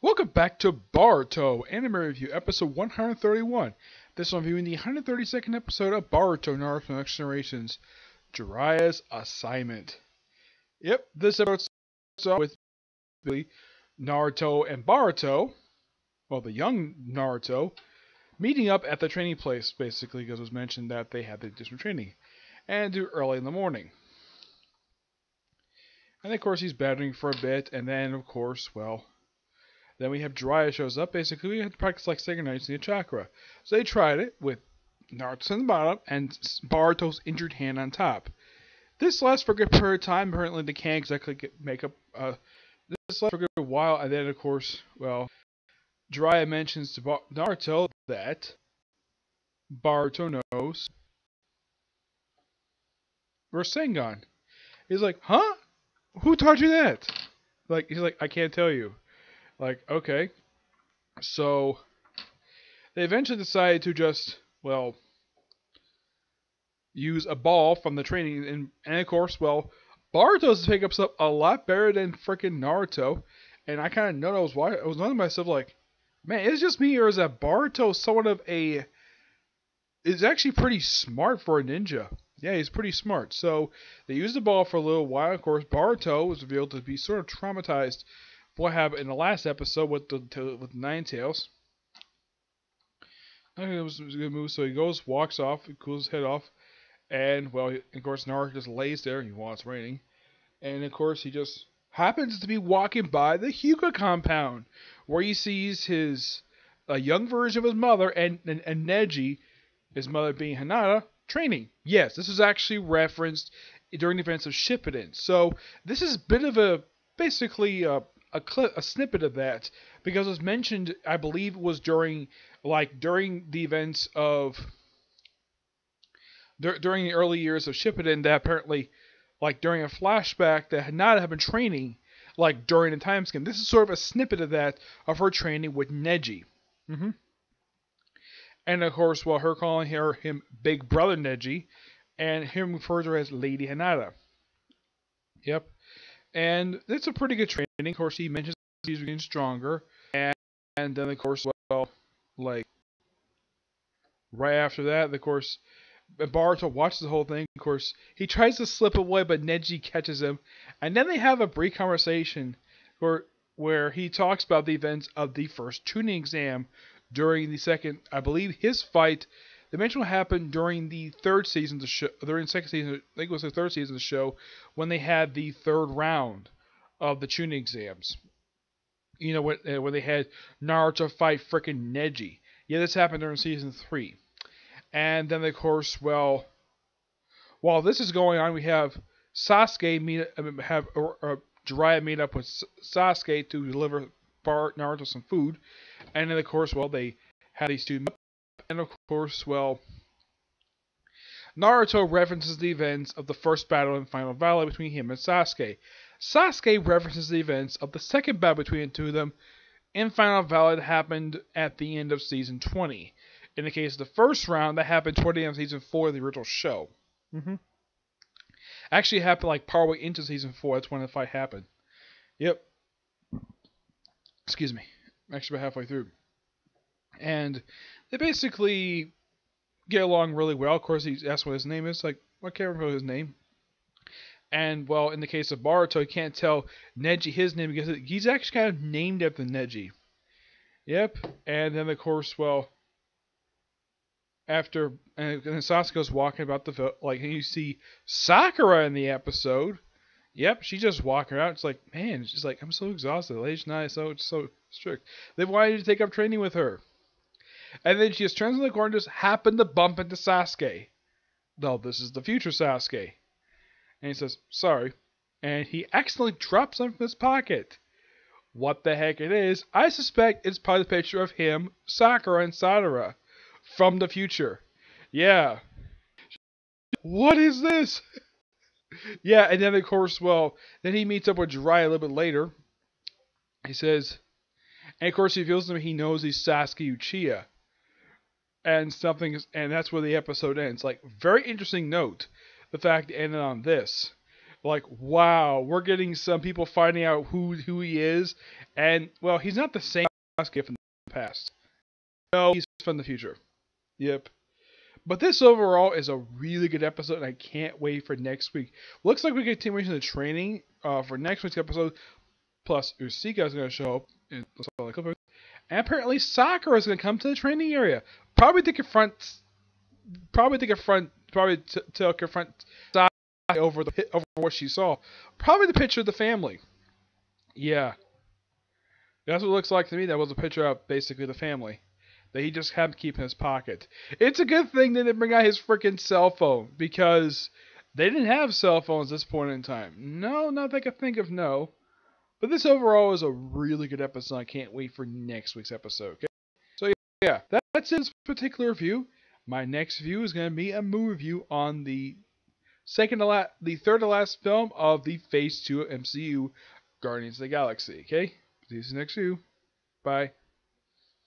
Welcome back to Boruto Anime Review, episode 131. This one viewing the 132nd episode of Boruto Naruto Next Generations, Jiraiya's Assignment. Yep, this episode starts with Naruto, and Boruto, well, the young Naruto, meeting up at the training place, basically, because it was mentioned that they had to do some training, and do early in the morning. And of course, he's battering for a bit, and then, of course, well, then we have Jiraiya shows up. Basically, we had to practice like synchronizing the chakra. So they tried it with Naruto on the bottom and Boruto's injured hand on top. This lasts for a good period of time. Apparently, they can't exactly get, make up. Uh, this lasts for a good while, and then, of course, well, Jiraiya mentions to Naruto that Boruto knows Rasengan. He's like, huh? Who taught you that? Like, he's like, I can't tell you. Like, okay. So they eventually decided to just, well, use a ball from the training, and, and of course, well, Boruto's pickups up a lot better than freaking Naruto, and I kind of was why I was wondering myself like, man, is it just me or is that Boruto somewhat of a is actually pretty smart for a ninja? Yeah, he's pretty smart. So they used the ball for a little while. Of course, Boruto was revealed to be sort of traumatized what happened in the last episode with the with Nine Tails. It was, it was a good move. So he goes, walks off, he cools his head off, and well, of course, Naruto just lays there. He wants raining, and of course, he just happens to be walking by the Hyuga compound, where he sees his a young version of his mother and, and, and Neji, his mother being Hinata, training. Yes, this is actually referenced during the events of Shippuden. So this is a bit of a basically a, a clip, a snippet of that because it was mentioned. I believe it was during like during the events of dur- during the early years of Shippuden that apparently like during a flashback that had been training like during the time scan. This is sort of a snippet of that of her training with Neji. Mm-hmm. And of course, well, her calling her him Big Brother Neji, and him referred to her as Lady Hinata. Yep. And it's a pretty good training. Of course, he mentions he's getting stronger, and and then of course, well, like right after that, of course, Boruto watches the whole thing. Of course, he tries to slip away, but Neji catches him, and then they have a brief conversation where where he talks about the events of the first Chunin exam during the second, I believe, his fight. They mentioned what happened during the third season of the show, during the second season, I think it was the third season of the show, when they had the third round of the Chunin exams. You know, when, uh, when they had Naruto fight frickin' Neji. Yeah, this happened during season three. And then, of course, well, while this is going on, we have Sasuke meet, uh, have or, or Jiraiya meet up with Sasuke to deliver Bar Naruto some food, and then of course, well, they have these two, and of course, well, Naruto references the events of the first battle in Final Valley between him and Sasuke. Sasuke references the events of the second battle between the two of them in Final Valley that happened at the end of season 20. In the case of the first round, that happened toward the end of season 4 of the original show. Mm-hmm. Actually, happened like partway into season 4. That's when the fight happened. Yep. Excuse me. Actually, about halfway through. And they basically get along really well. Of course, he asks what his name is. Like, I can't remember his name. And well, in the case of Boruto, he can't tell Neji his name because he's actually kind of named after Neji. Yep. And then of course, well, after and then Sasuke's walking about the like, and you see Sakura in the episode. Yep, she just walking around. It's like, man, she's like, I'm so exhausted. The lady's not so so strict. They wanted to take up training with her. And then she just turns in the corner and just happened to bump into Sasuke. No, this is the future Sasuke. And he says, sorry. And he accidentally drops something from his pocket. What the heck it is, I suspect it's probably the picture of him, Sakura, and Sarada from the future. Yeah. What is this? yeah, and then of course, well, then he meets up with Jiraiya a little bit later. He says, and of course he feels him. He knows he's Sasuke Uchiha, and something, is, and that's where the episode ends. Like very interesting note, the fact it ended on this. like wow, we're getting some people finding out who who he is, and well, he's not the same Sasuke from the past. No, he's from the future. Yep. But this overall is a really good episode, and I can't wait for next week. Looks like we get continuation of the training uh, for next week's episode. Plus, Sasuke is going to show up in. And apparently, Sakura is going to come to the training area. Probably to confront. Probably to confront. Probably to, to confront Sakura over the over what she saw. Probably the picture of the family. Yeah. That's what it looks like to me. That was a picture of basically the family that he just had to keep in his pocket. It's a good thing they didn't bring out his freaking cell phone because they didn't have cell phones at this point in time. No, not that I could think of, no. But this overall is a really good episode. I can't wait for next week's episode. Okay? So yeah, that's this particular review. My next review is going to be a movie review on the second to last, the third to last film of the Phase 2 MCU Guardians of the Galaxy. Okay? See you next review. Bye.